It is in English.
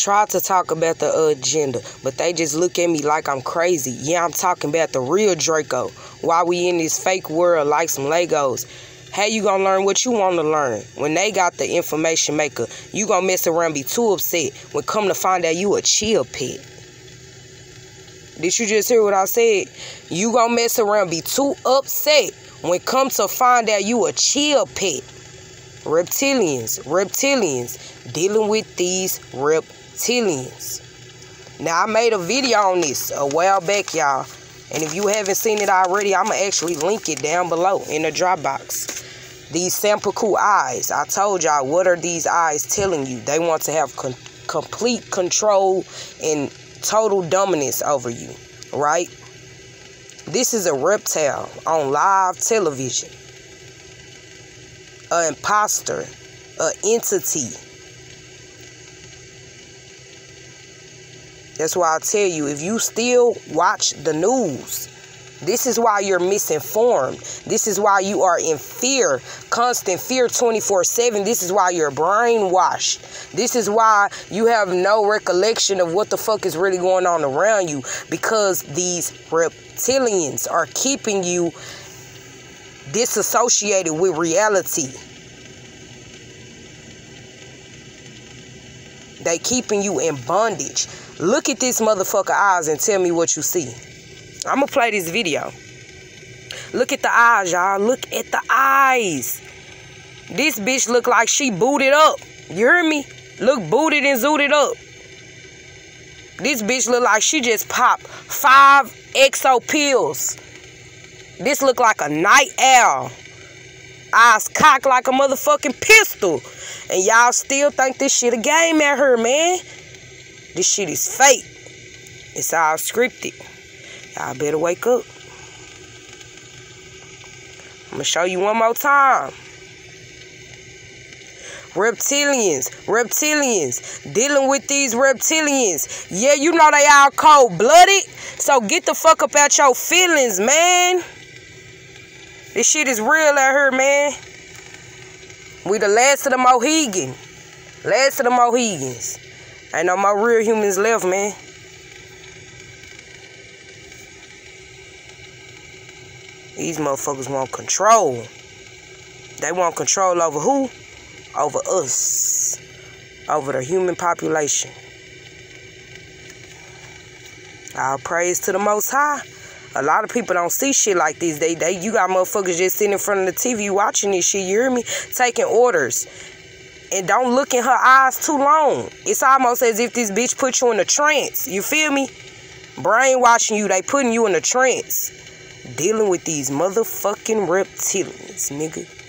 try to talk about the agenda, but they just look at me like I'm crazy. Yeah, I'm talking about the real Draco. Why we in this fake world like some Legos? How you gonna learn what you want to learn? When they got the information maker, you gonna mess around be too upset when come to find out you a chill pit. Did you just hear what I said? You gonna mess around be too upset when come to find out you a chill pit. Reptilians, reptilians, dealing with these reptilians. Now I made a video on this a while back, y'all. And if you haven't seen it already, I'ma actually link it down below in the Dropbox. These Sanpaku eyes. I told y'all what are these eyes telling you? They want to have con complete control and total dominance over you, right? This is a reptile on live television. An imposter, an entity. That's why I tell you, if you still watch the news, this is why you're misinformed. This is why you are in fear, constant fear 24 7. This is why you're brainwashed. This is why you have no recollection of what the fuck is really going on around you because these reptilians are keeping you disassociated with reality. They keeping you in bondage. Look at this motherfucker eyes and tell me what you see. I'm gonna play this video. Look at the eyes, y'all. Look at the eyes. This bitch look like she booted up. You hear me? Look booted and zooted up. This bitch look like she just popped five XO pills. This look like a night owl. Eyes cocked like a motherfucking pistol. And y'all still think this shit a game at her, man. This shit is fake. It's all scripted. Y'all better wake up. I'm going to show you one more time. Reptilians, reptilians, dealing with these reptilians. Yeah, you know they all cold-blooded. So get the fuck up out your feelings, man. This shit is real out here, man. We the last of the Mohegan. Last of the Mohegans. Ain't no more real humans left, man. These motherfuckers want control. They want control over who? Over us. Over the human population. All praise to the Most High. A lot of people don't see shit like this. They, they, you got motherfuckers just sitting in front of the TV watching this shit. You hear me? Taking orders. And don't look in her eyes too long. It's almost as if this bitch put you in a trance. You feel me? Brainwashing you. They putting you in a trance dealing with these motherfucking reptilians, nigga.